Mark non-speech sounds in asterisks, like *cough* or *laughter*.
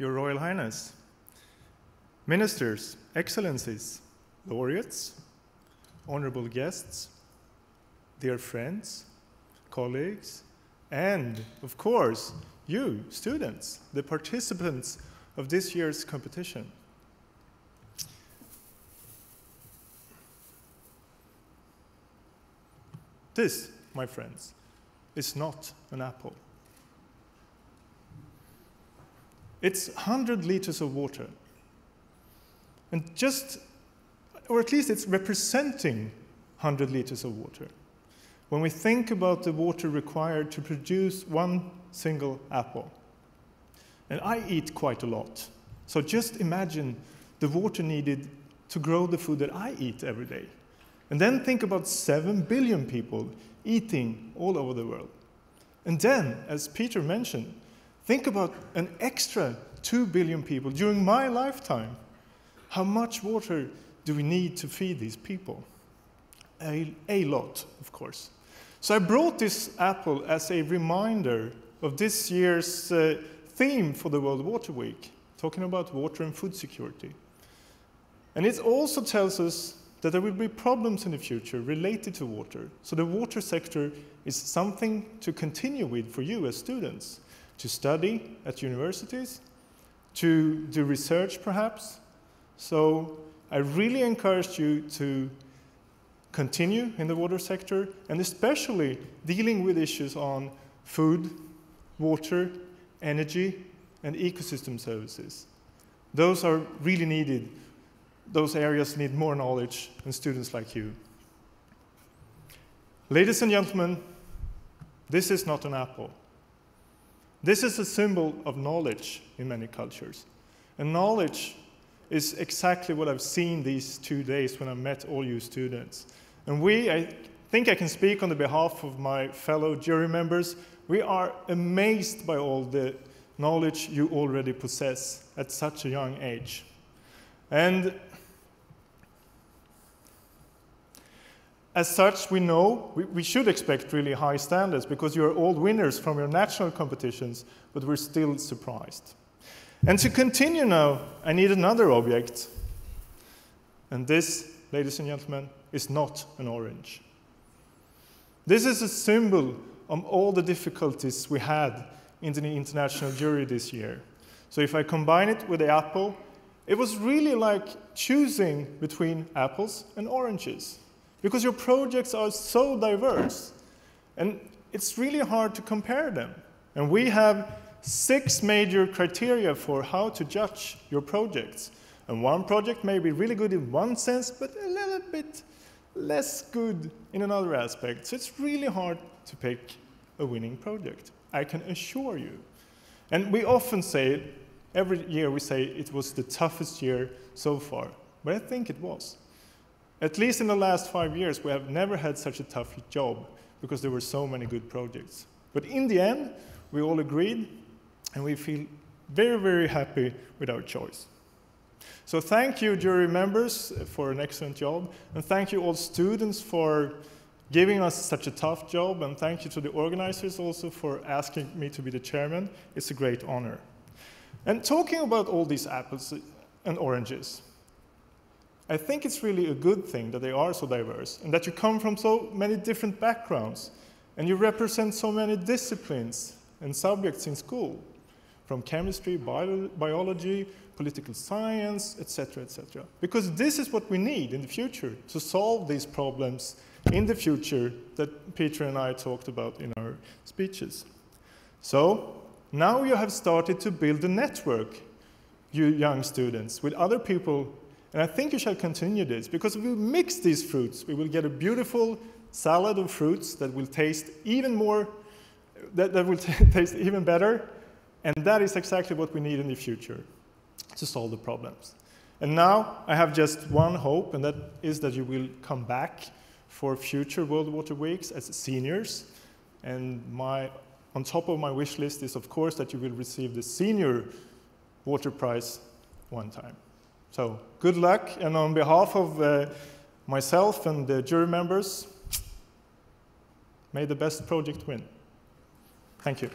Your Royal Highness, ministers, excellencies, laureates, honorable guests, dear friends, colleagues, and, of course, you, students, the participants of this year's competition. This, my friends, is not an apple. It's 100 liters of water. And just, or at least it's representing 100 liters of water. When we think about the water required to produce one single apple, and I eat quite a lot, so just imagine the water needed to grow the food that I eat every day. And then think about 7 billion people eating all over the world. And then, as Peter mentioned, think about an extra 2 billion people during my lifetime. How much water do we need to feed these people? A, a lot, of course. So I brought this apple as a reminder of this year's uh, theme for the World Water Week, talking about water and food security. And it also tells us that there will be problems in the future related to water. So the water sector is something to continue with for you as students, to study at universities, to do research perhaps. So I really encourage you to continue in the water sector and especially dealing with issues on food, water, energy, and ecosystem services. Those are really needed those areas need more knowledge and students like you. Ladies and gentlemen, this is not an apple. This is a symbol of knowledge in many cultures. And knowledge is exactly what I've seen these two days when I met all you students. And we, I think I can speak on the behalf of my fellow jury members, we are amazed by all the knowledge you already possess at such a young age. And As such, we know we, we, should expect really high standards because you're all winners from your national competitions, but we're still surprised. And to continue now, I need another object. And this, ladies and gentlemen, is not an orange. This is a symbol of all the difficulties we had in the international jury this year. So if I combine it with the apple, it was really like choosing between apples and oranges because your projects are so diverse and it's really hard to compare them. And we have six major criteria for how to judge your projects. And one project may be really good in one sense, but a little bit less good in another aspect. So it's really hard to pick a winning project, I can assure you. And we often say, every year we say it was the toughest year so far, but I think it was. At least in the last five years, we have never had such a tough job because there were so many good projects. But in the end, we all agreed, and we feel very, very happy with our choice. So thank you, jury members, for an excellent job, and thank you all students for giving us such a tough job, and thank you to the organizers also for asking me to be the chairman. It's a great honor. And talking about all these apples and oranges, I think it's really a good thing that they are so diverse and that you come from so many different backgrounds and you represent so many disciplines and subjects in school, from chemistry, bio biology, political science, etc., etc. Because this is what we need in the future to solve these problems in the future that Peter and I talked about in our speeches. So now you have started to build a network, you young students, with other people and I think you shall continue this because if we mix these fruits, we will get a beautiful salad of fruits that will taste even more, that, that will *laughs* taste even better. And that is exactly what we need in the future to solve the problems. And now I have just one hope, and that is that you will come back for future World Water Weeks as seniors. And my, on top of my wish list is, of course, that you will receive the Senior Water Prize one time. So good luck, and on behalf of uh, myself and the jury members, may the best project win. Thank you.